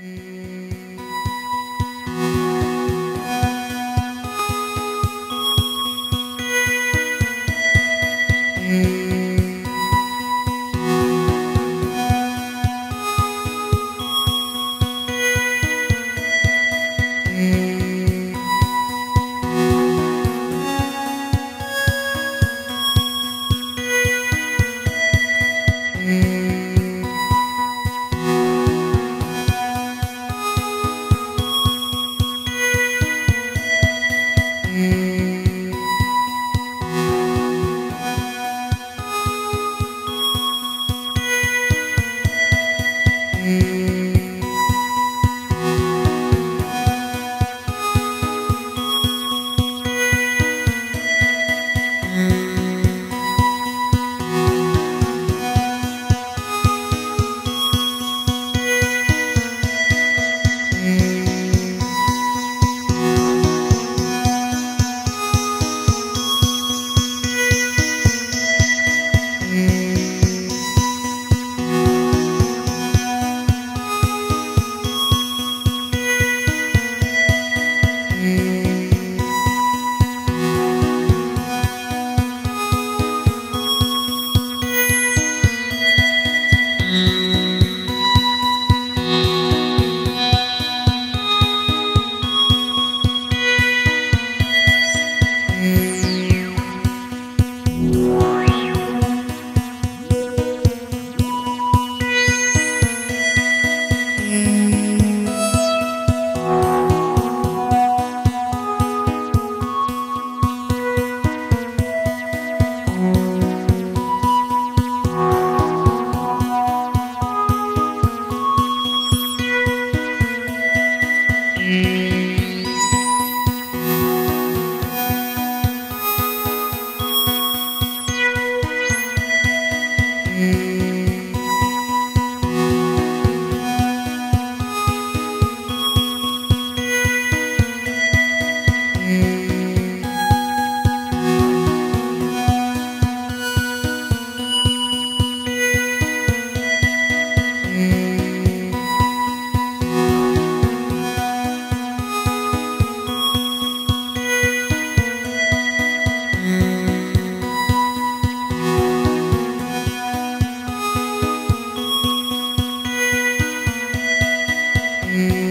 Música Mm-hmm.